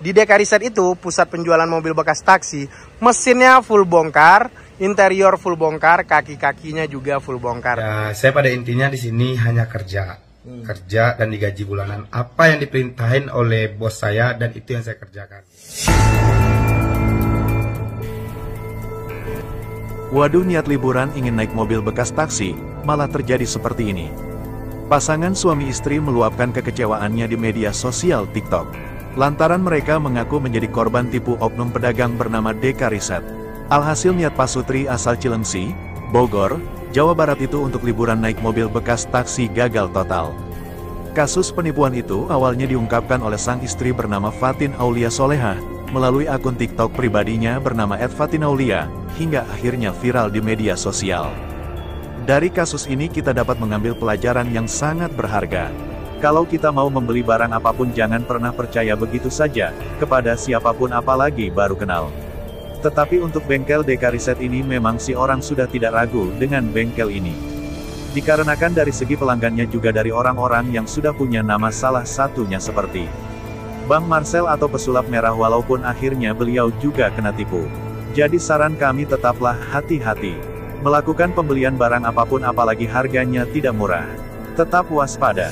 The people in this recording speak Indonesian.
Dekariset itu pusat penjualan mobil bekas taksi. Mesinnya full bongkar, interior full bongkar, kaki-kakinya juga full bongkar. Ya, saya pada intinya di sini hanya kerja. Kerja dan digaji bulanan. Apa yang diperintahin oleh bos saya dan itu yang saya kerjakan. Waduh niat liburan ingin naik mobil bekas taksi, malah terjadi seperti ini. Pasangan suami istri meluapkan kekecewaannya di media sosial TikTok. Lantaran mereka mengaku menjadi korban tipu oknum pedagang bernama Deka Riset. Alhasil niat Pasutri asal Cilengsi, Bogor, Jawa Barat itu untuk liburan naik mobil bekas taksi gagal total. Kasus penipuan itu awalnya diungkapkan oleh sang istri bernama Fatin Aulia Soleha, melalui akun TikTok pribadinya bernama @fatinaulia, hingga akhirnya viral di media sosial. Dari kasus ini kita dapat mengambil pelajaran yang sangat berharga. Kalau kita mau membeli barang apa pun jangan pernah percaya begitu saja, kepada siapa pun apalagi baru kenal. Tetapi untuk bengkel Dekariset ini memang si orang sudah tidak ragu dengan bengkel ini. Dikarenakan dari segi pelanggannya juga dari orang-orang yang sudah punya nama salah satunya seperti Bang Marcel atau pesulap merah walaupun akhirnya beliau juga kena tipu. Jadi saran kami tetaplah hati-hati. Melakukan pembelian barang apa pun apalagi harganya tidak murah. Tetap waspada.